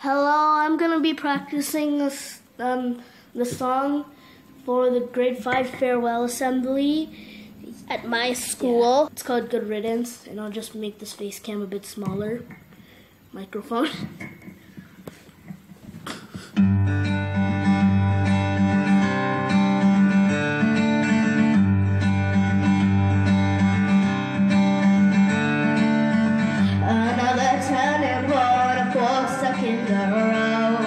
Hello, I'm gonna be practicing this um the song for the grade five farewell assembly at my school. Yeah. It's called Good Riddance, and I'll just make this face cam a bit smaller. Microphone. another.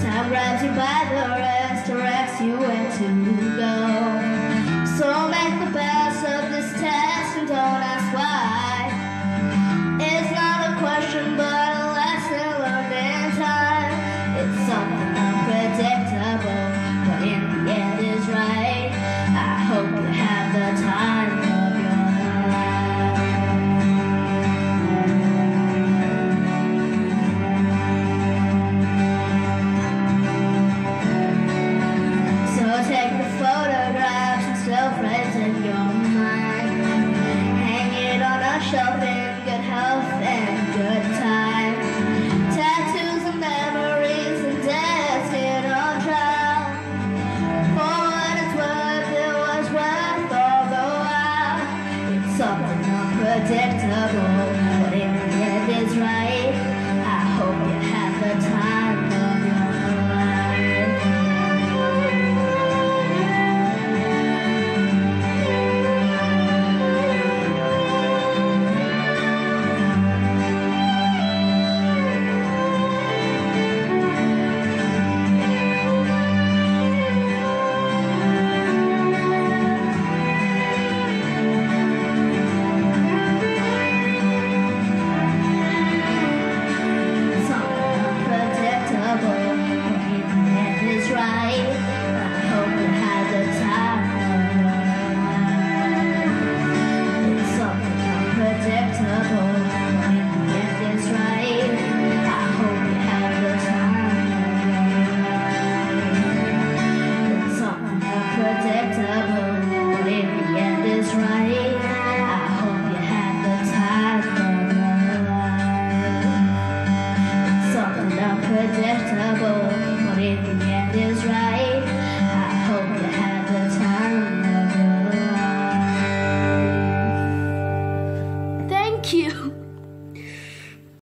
Time grabs you by the wrist, directs you into acceptable, but if that is right, I hope you have the time. Unpredictable.